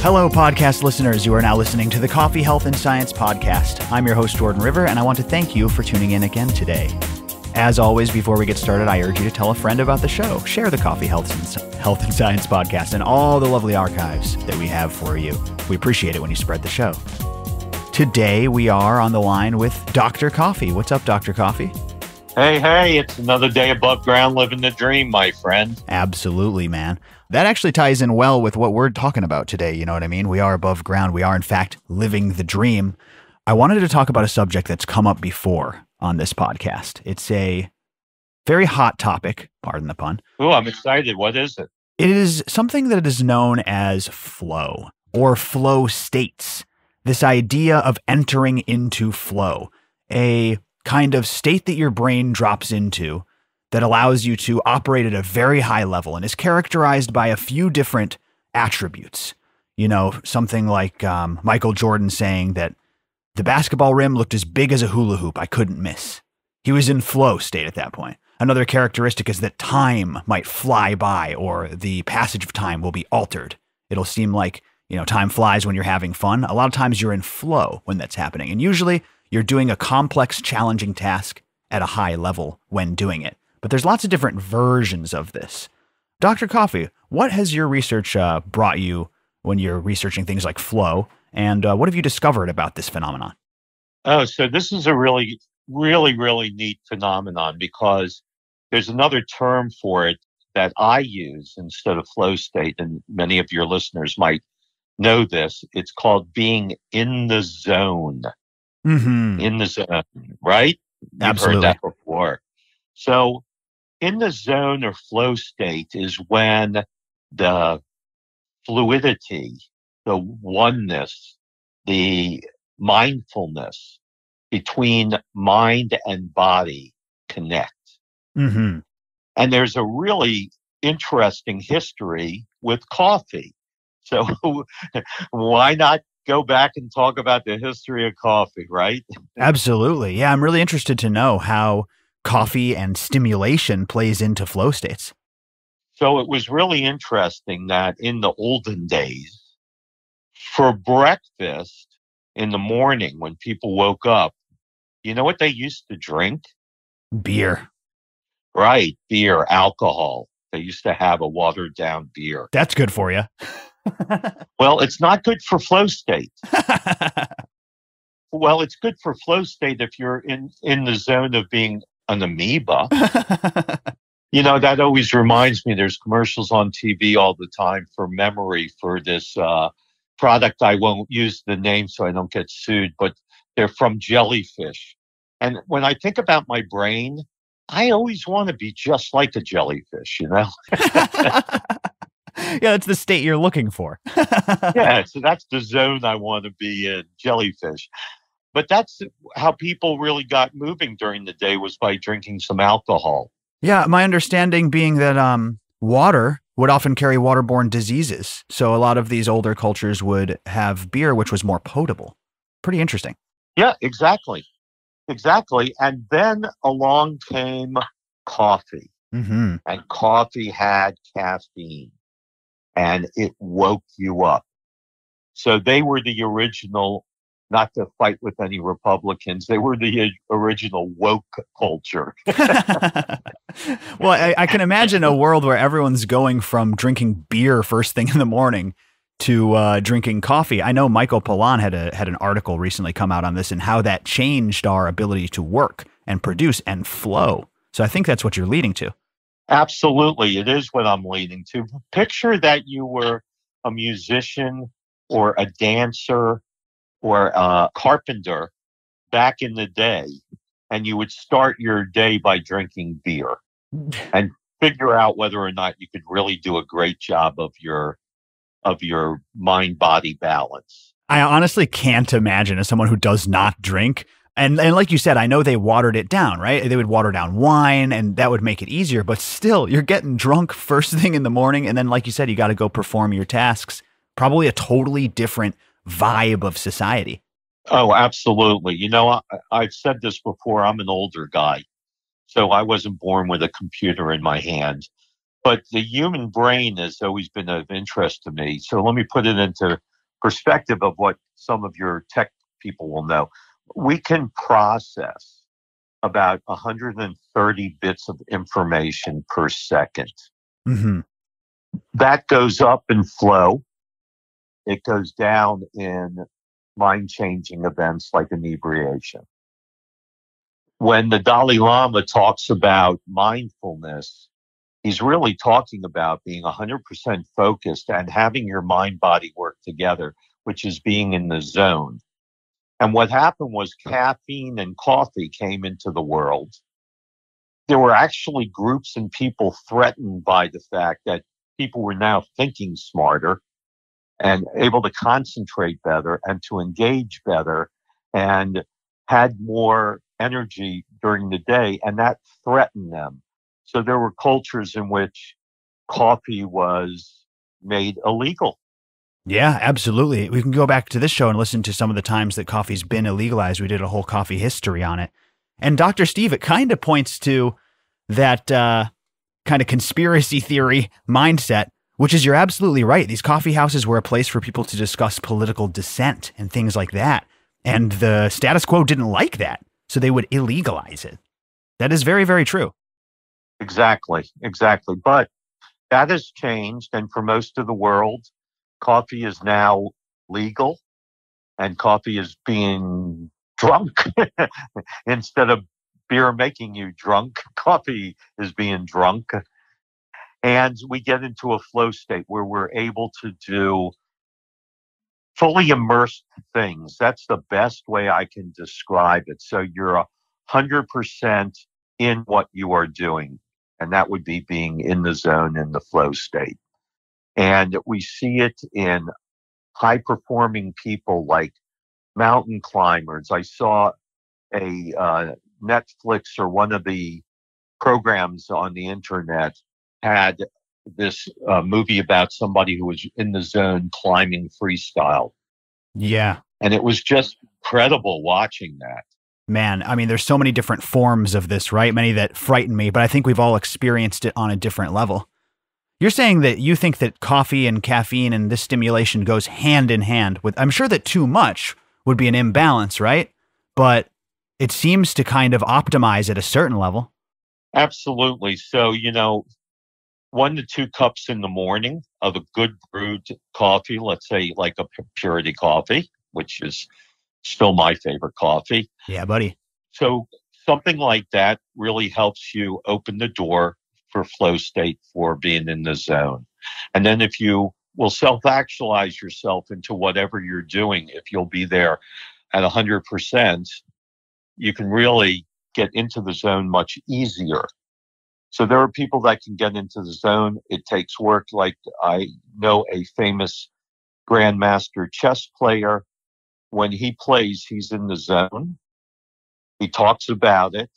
Hello, podcast listeners. You are now listening to the Coffee, Health, and Science podcast. I'm your host, Jordan River, and I want to thank you for tuning in again today. As always, before we get started, I urge you to tell a friend about the show. Share the Coffee, Health, and, Health and Science podcast and all the lovely archives that we have for you. We appreciate it when you spread the show. Today, we are on the line with Dr. Coffee. What's up, Dr. Coffee? Hey, hey, it's another day above ground living the dream, my friend. Absolutely, man. That actually ties in well with what we're talking about today. You know what I mean? We are above ground. We are, in fact, living the dream. I wanted to talk about a subject that's come up before on this podcast. It's a very hot topic, pardon the pun. Oh, I'm excited. What is it? It is something that is known as flow or flow states. This idea of entering into flow, a kind of state that your brain drops into that allows you to operate at a very high level and is characterized by a few different attributes. You know, something like um, Michael Jordan saying that the basketball rim looked as big as a hula hoop. I couldn't miss. He was in flow state at that point. Another characteristic is that time might fly by or the passage of time will be altered. It'll seem like, you know, time flies when you're having fun. A lot of times you're in flow when that's happening. And usually you're doing a complex, challenging task at a high level when doing it. But there's lots of different versions of this. Dr. Coffee, what has your research uh, brought you when you're researching things like flow? And uh, what have you discovered about this phenomenon? Oh, so this is a really, really, really neat phenomenon because there's another term for it that I use instead of flow state, and many of your listeners might know this. It's called being in the zone. Mm-hmm. In the zone, right? You've Absolutely. heard that before. So in the zone or flow state is when the fluidity, the oneness, the mindfulness between mind and body connect. Mm-hmm. And there's a really interesting history with coffee. So why not go back and talk about the history of coffee, right? Absolutely. Yeah, I'm really interested to know how coffee and stimulation plays into flow states. So it was really interesting that in the olden days, for breakfast in the morning when people woke up, you know what they used to drink? Beer. Right, beer, alcohol. They used to have a watered down beer. That's good for you. Well, it's not good for flow state. Well, it's good for flow state if you're in, in the zone of being an amoeba. You know, that always reminds me there's commercials on TV all the time for memory for this uh, product. I won't use the name so I don't get sued, but they're from jellyfish. And when I think about my brain, I always want to be just like a jellyfish, you know? yeah, that's the state you're looking for. yeah, so that's the zone I want to be in, jellyfish. But that's how people really got moving during the day was by drinking some alcohol. Yeah, my understanding being that um, water would often carry waterborne diseases. So a lot of these older cultures would have beer, which was more potable. Pretty interesting. Yeah, exactly. Exactly. And then along came coffee, Mm-hmm. and coffee had caffeine and it woke you up. So they were the original, not to fight with any Republicans, they were the original woke culture. well, I, I can imagine a world where everyone's going from drinking beer first thing in the morning to uh, drinking coffee. I know Michael Pollan had a had an article recently come out on this and how that changed our ability to work and produce and flow. So I think that's what you're leading to. Absolutely. It is what I'm leading to. Picture that you were a musician or a dancer or a carpenter back in the day, and you would start your day by drinking beer and figure out whether or not you could really do a great job of your of your mind body balance. I honestly can't imagine as someone who does not drink. And, and like you said, I know they watered it down, right? They would water down wine and that would make it easier, but still, you're getting drunk first thing in the morning. And then, like you said, you got to go perform your tasks. Probably a totally different vibe of society. Oh, absolutely. You know, I, I've said this before. I'm an older guy, so I wasn't born with a computer in my hand. But the human brain has always been of interest to me. So let me put it into perspective of what some of your tech people will know, we can process about 130 bits of information per 2nd Mm-hmm. That goes up in flow. It goes down in mind changing events like inebriation. When the Dalai Lama talks about mindfulness, he's really talking about being 100% focused and having your mind body work together, which is being in the zone. And what happened was caffeine and coffee came into the world. There were actually groups and people threatened by the fact that people were now thinking smarter and able to concentrate better and to engage better and had more energy during the day. And that threatened them. So there were cultures in which coffee was made illegal. Yeah, absolutely. We can go back to this show and listen to some of the times that coffee's been illegalized. We did a whole coffee history on it. And Dr. Steve, it kind of points to that uh, kind of conspiracy theory mindset, which is you're absolutely right. These coffee houses were a place for people to discuss political dissent and things like that. And the status quo didn't like that. So they would illegalize it. That is very, very true. Exactly, exactly. But that has changed. And for most of the world, coffee is now legal and coffee is being drunk instead of beer making you drunk. Coffee is being drunk. And we get into a flow state where we're able to do fully immersed things. That's the best way I can describe it. So you're a hundred percent in what you are doing. And that would be being in the zone in the flow state. And we see it in high performing people like mountain climbers. I saw a uh, Netflix or one of the programs on the internet had this uh, movie about somebody who was in the zone climbing freestyle. Yeah. And it was just incredible watching that. Man, I mean, there's so many different forms of this, right? Many that frighten me, but I think we've all experienced it on a different level. You're saying that you think that coffee and caffeine and this stimulation goes hand in hand with, I'm sure that too much would be an imbalance, right? But it seems to kind of optimize at a certain level. Absolutely. So, you know, one to two cups in the morning of a good brewed coffee, let's say like a purity coffee, which is still my favorite coffee. Yeah, buddy. So something like that really helps you open the door for flow state for being in the zone. And then if you will self actualize yourself into whatever you're doing, if you'll be there at 100%, you can really get into the zone much easier. So there are people that can get into the zone. It takes work. Like I know a famous grandmaster chess player. When he plays, he's in the zone. He talks about it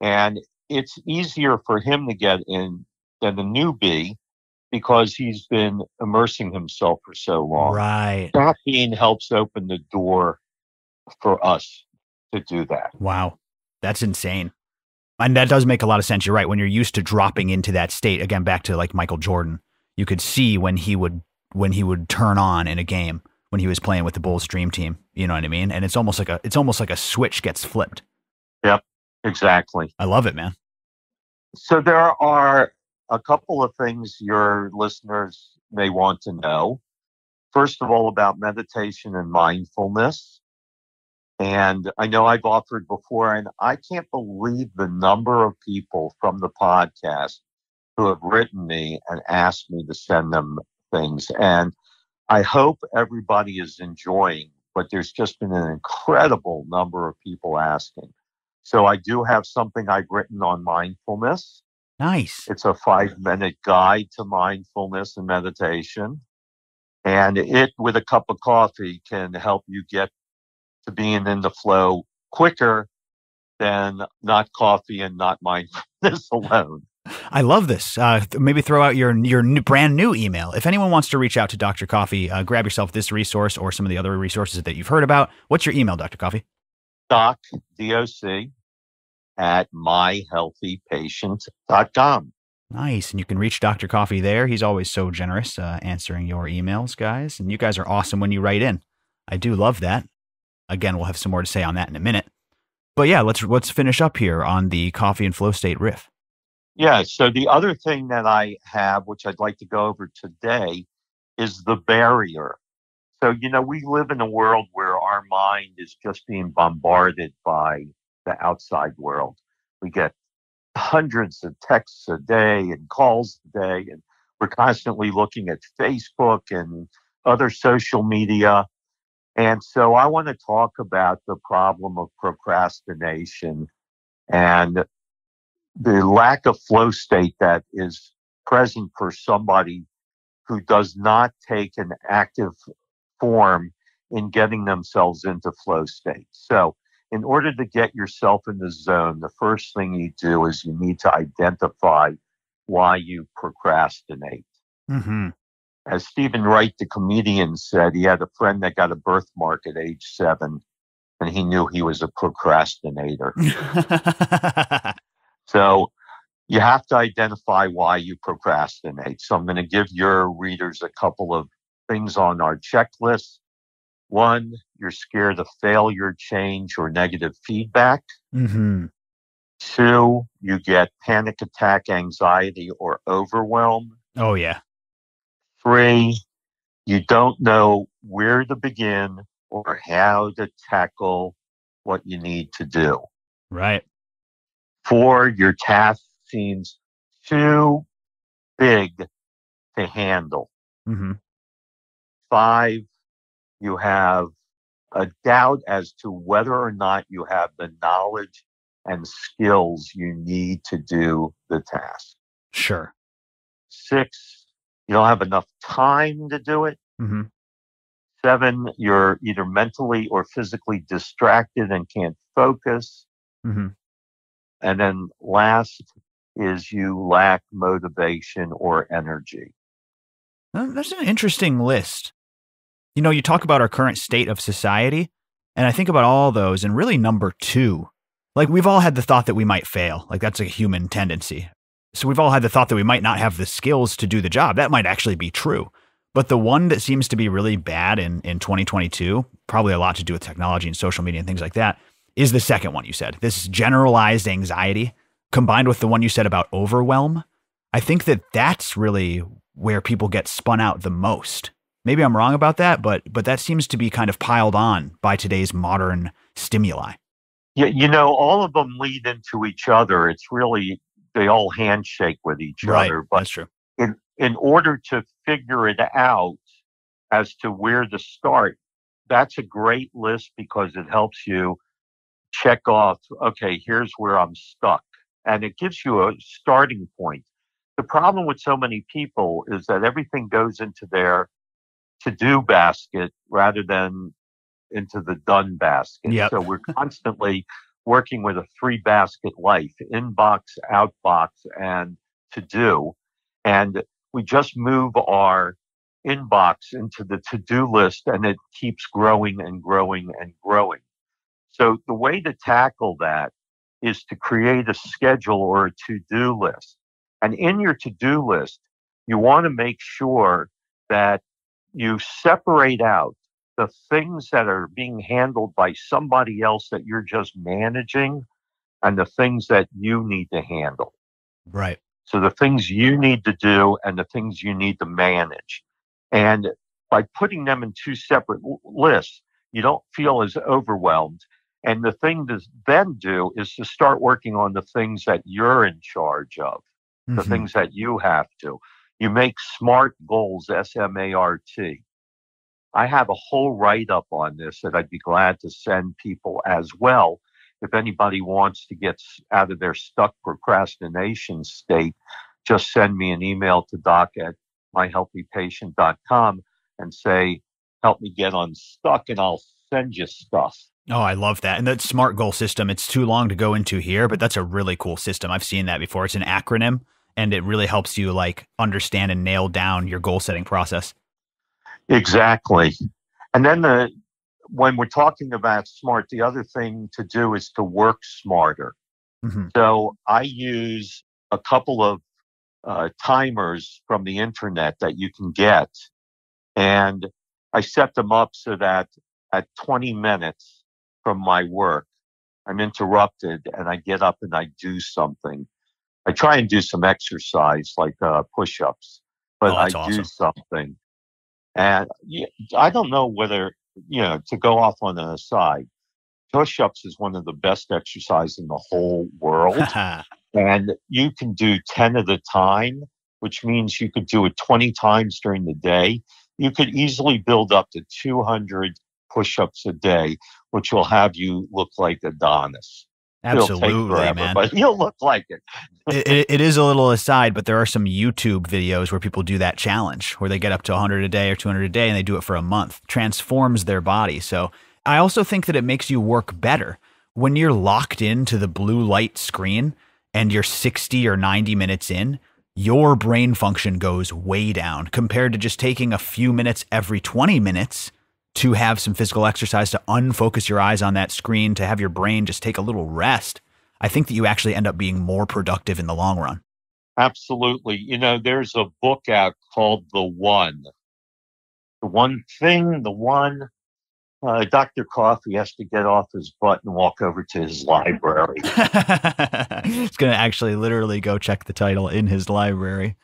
and it's easier for him to get in than the newbie because he's been immersing himself for so long. Right. Caffeine helps open the door for us to do that. Wow. That's insane. And that does make a lot of sense. You're right. When you're used to dropping into that state, again, back to like Michael Jordan, you could see when he would when he would turn on in a game when he was playing with the Bulls dream team. You know what I mean? And it's almost like a it's almost like a switch gets flipped. Yep. Exactly. I love it, man. So there are a couple of things your listeners may want to know. First of all, about meditation and mindfulness. And I know I've offered before, and I can't believe the number of people from the podcast who have written me and asked me to send them things. And I hope everybody is enjoying, but there's just been an incredible number of people asking. So I do have something I've written on mindfulness. Nice. It's a five minute guide to mindfulness and meditation. And it, with a cup of coffee, can help you get to being in the flow quicker than not coffee and not mindfulness alone. I love this. Uh, maybe throw out your your new, brand new email. If anyone wants to reach out to Dr. Coffee, uh, grab yourself this resource or some of the other resources that you've heard about. What's your email, Dr. Coffee? Doc, D-O-C, at myhealthypatient.com. Nice. And you can reach Dr. Coffee there. He's always so generous uh, answering your emails, guys. And you guys are awesome when you write in. I do love that. Again, we'll have some more to say on that in a minute. But yeah, let's let's finish up here on the coffee and flow state riff. Yeah. So the other thing that I have, which I'd like to go over today, is the barrier. So, you know, we live in a world where our mind is just being bombarded by the outside world. We get hundreds of texts a day and calls a day, and we're constantly looking at Facebook and other social media. And so I want to talk about the problem of procrastination and the lack of flow state that is present for somebody who does not take an active form in getting themselves into flow state. So, in order to get yourself in the zone, the first thing you do is you need to identify why you procrastinate. Mm-hmm. As Steven Wright, the comedian, said, he had a friend that got a birthmark at age seven, and he knew he was a procrastinator. so, you have to identify why you procrastinate. So, I'm going to give your readers a couple of things on our checklist. One, you're scared of failure, change, or negative feedback. Mm-hmm. Two, you get panic attack, anxiety, or overwhelm. Oh, yeah. Three, you don't know where to begin or how to tackle what you need to do. Right. Four, your task seems too big to handle. Mm-hmm. Five, you have a doubt as to whether or not you have the knowledge and skills you need to do the task. Sure. Six, you don't have enough time to do it. Mm-hmm. Seven, you're either mentally or physically distracted and can't focus. Mm-hmm. And then last is you lack motivation or energy. That's an interesting list. You know, you talk about our current state of society, and I think about all those, and really number two, like we've all had the thought that we might fail. Like that's a human tendency. So we've all had the thought that we might not have the skills to do the job. That might actually be true. But the one that seems to be really bad in, in 2022, probably a lot to do with technology and social media and things like that, is the second one you said. This generalized anxiety combined with the one you said about overwhelm. I think that that's really where people get spun out the most. Maybe I'm wrong about that, but but that seems to be kind of piled on by today's modern stimuli. Yeah, you know, all of them lead into each other. It's really they all handshake with each right, other. But that's true. In in order to figure it out as to where to start, that's a great list because it helps you check off, okay, here's where I'm stuck. And it gives you a starting point. The problem with so many people is that everything goes into their to do basket rather than into the done basket. Yep. So we're constantly working with a three basket life inbox, outbox, and to do. And we just move our inbox into the to do list and it keeps growing and growing and growing. So the way to tackle that is to create a schedule or a to do list. And in your to do list, you want to make sure that you separate out the things that are being handled by somebody else that you're just managing and the things that you need to handle. Right. So the things you need to do and the things you need to manage. And by putting them in two separate lists, you don't feel as overwhelmed. And the thing to then do is to start working on the things that you're in charge of, mm-hmm. the things that you have to. You make SMART goals, S M A R T. I have a whole write up on this that I'd be glad to send people as well. If anybody wants to get out of their stuck procrastination state, just send me an email to doc at myhealthypatient.com and say, help me get unstuck and I'll send you stuff. Oh, I love that. And that SMART goal system, it's too long to go into here, but that's a really cool system. I've seen that before. It's an acronym and it really helps you like understand and nail down your goal setting process. Exactly. And then the when we're talking about smart, the other thing to do is to work smarter. Mm-hmm. So I use a couple of uh, timers from the internet that you can get. And I set them up so that at 20 minutes from my work, I'm interrupted and I get up and I do something. I try and do some exercise like uh, push ups, but Oh, I that's do something. And I don't know whether, you know, to go off on an aside, push ups is one of the best exercise in the whole world. and you can do 10 at a time, which means you could do it 20 times during the day. You could easily build up to 200 push ups a day, which will have you look like Adonis. Absolutely, forever, man. But you'll look like it. it, it- it is a little aside, but there are some YouTube videos where people do that challenge where they get up to 100 a day or 200 a day and they do it for a month. Transforms their body. So I also think that it makes you work better when you're locked into the blue light screen and you're 60 or 90 minutes in. Your brain function goes way down compared to just taking a few minutes every 20 minutes to have some physical exercise to unfocus your eyes on that screen, to have your brain just take a little rest. I think that you actually end up being more productive in the long run. Absolutely. You know, there's a book out called The One. The One Thing, The One. Uh, Dr. Coffee has to get off his butt and walk over to his library. He's going to actually literally go check the title in his library.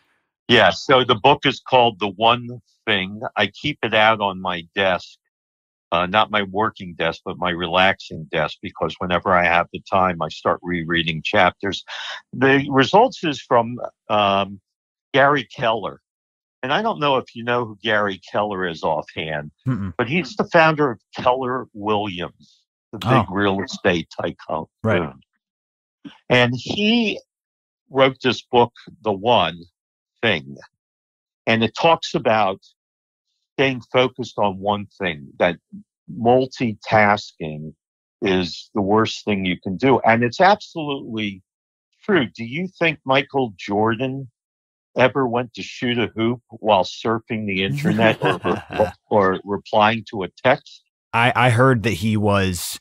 Yeah, so the book is called The One Thing. I keep it out on my desk, uh, not my working desk, but my relaxing desk, because whenever I have the time, I start rereading chapters. The results is from um, Gary Keller. And I don't know if you know who Gary Keller is offhand, Mm-mm. but he's the founder of Keller Williams, the big Oh. real estate tycoon. Right. And he wrote this book, The One Thing. And it talks about staying focused on one thing, that multitasking is the worst thing you can do. And it's absolutely true. Do you think Michael Jordan ever went to shoot a hoop while surfing the internet or, or replying to a text? I, I heard that he was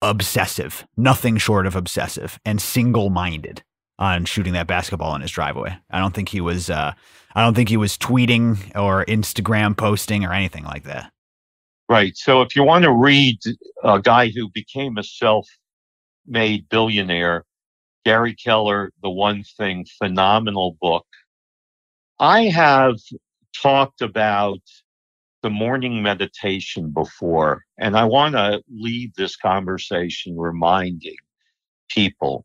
obsessive, nothing short of obsessive, and single minded on shooting that basketball in his driveway. I don't think he was. Uh, I don't think he was tweeting or Instagram posting or anything like that. Right. So if you want to read a guy who became a self made billionaire, Gary Keller, The One Thing, phenomenal book. I have talked about the morning meditation before, and I want to leave this conversation reminding people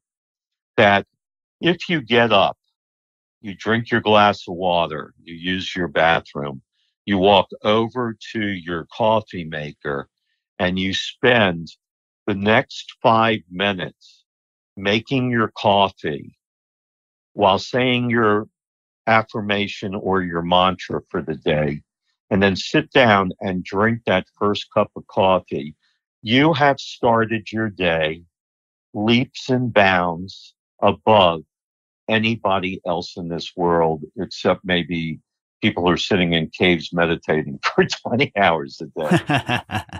that if you get up, you drink your glass of water, you use your bathroom, you walk over to your coffee maker and you spend the next five minutes making your coffee while saying your affirmation or your mantra for the day, and then sit down and drink that first cup of coffee, you have started your day leaps and bounds above anybody else in this world, except maybe people who are sitting in caves meditating for 20 hours a day.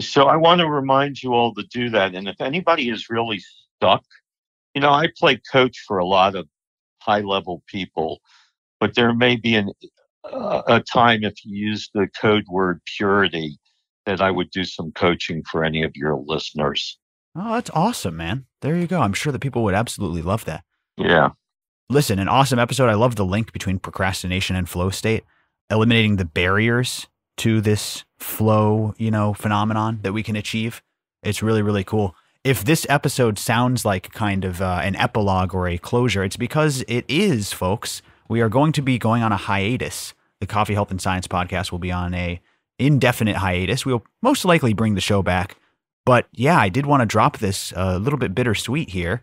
So I want to remind you all to do that. And if anybody is really stuck, you know, I play coach for a lot of high level people, but there may be an, uh, a time if you use the code word purity that I would do some coaching for any of your listeners. oh, that's awesome, man. There you go. I'm sure that people would absolutely love that. Yeah. Listen, an awesome episode. I love the link between procrastination and flow state, eliminating the barriers to this flow, you know, phenomenon that we can achieve. It's really, really cool. If this episode sounds like kind of uh, an epilogue or a closure, it's because it is, folks. We are going to be going on a hiatus. The Coffee Health and Science podcast will be on a indefinite hiatus. We'll most likely bring the show back, but yeah, I did want to drop this a little bit bittersweet here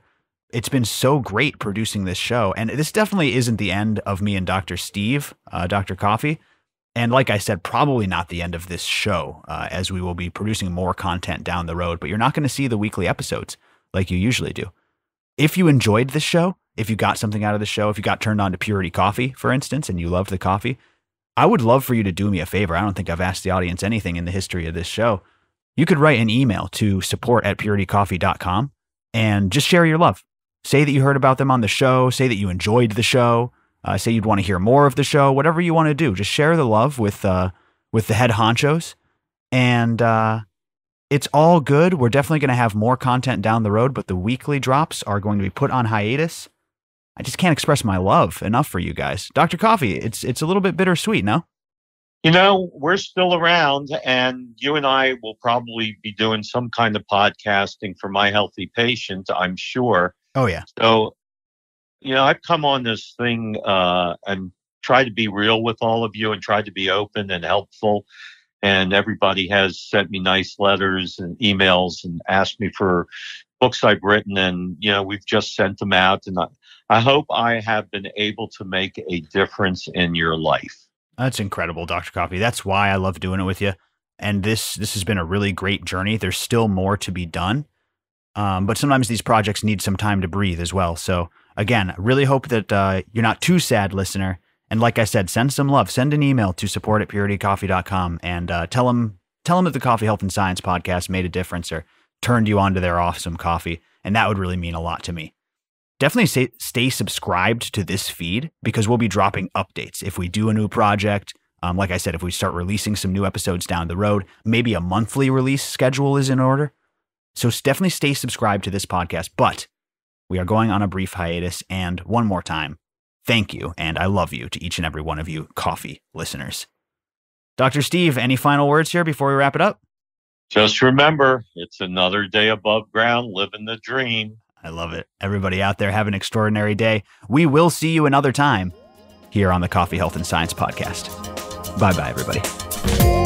it's been so great producing this show. And this definitely isn't the end of me and Dr. Steve, uh, Dr. Coffee. And like I said, probably not the end of this show, uh, as we will be producing more content down the road. But you're not going to see the weekly episodes like you usually do. If you enjoyed this show, if you got something out of the show, if you got turned on to Purity Coffee, for instance, and you loved the coffee, I would love for you to do me a favor. I don't think I've asked the audience anything in the history of this show. You could write an email to support at puritycoffee.com and just share your love Say that you heard about them on the show. Say that you enjoyed the show. Uh, say you'd want to hear more of the show. Whatever you want to do, just share the love with uh, with the head honchos, and uh, it's all good. We're definitely going to have more content down the road, but the weekly drops are going to be put on hiatus. I just can't express my love enough for you guys, Doctor Coffee. It's it's a little bit bittersweet, no? You know, we're still around, and you and I will probably be doing some kind of podcasting for my healthy patient, I'm sure. Oh yeah. So, you know, I've come on this thing uh, and tried to be real with all of you and tried to be open and helpful. And everybody has sent me nice letters and emails and asked me for books I've written. And, you know, we've just sent them out. And I, I hope I have been able to make a difference in your life. That's incredible, Dr. Coffee. That's why I love doing it with you. And this this has been a really great journey. There's still more to be done. Um, but sometimes these projects need some time to breathe as well. So again, I really hope that uh, you're not too sad, listener. And like I said, send some love. Send an email to support at puritycoffee.com and uh, tell them tell them that the Coffee Health and Science podcast made a difference or turned you on to their awesome coffee. And that would really mean a lot to me. Definitely stay, stay subscribed to this feed because we'll be dropping updates if we do a new project. Um, like I said, if we start releasing some new episodes down the road, maybe a monthly release schedule is in order. So definitely stay subscribed to this podcast. But we are going on a brief hiatus. And one more time, thank you and I love you to each and every one of you coffee listeners. Dr. Steve, any final words here before we wrap it up? Just remember, it's another day above ground, living the dream. I love it. Everybody out there, have an extraordinary day. We will see you another time here on the Coffee Health and Science Podcast. Bye bye, everybody.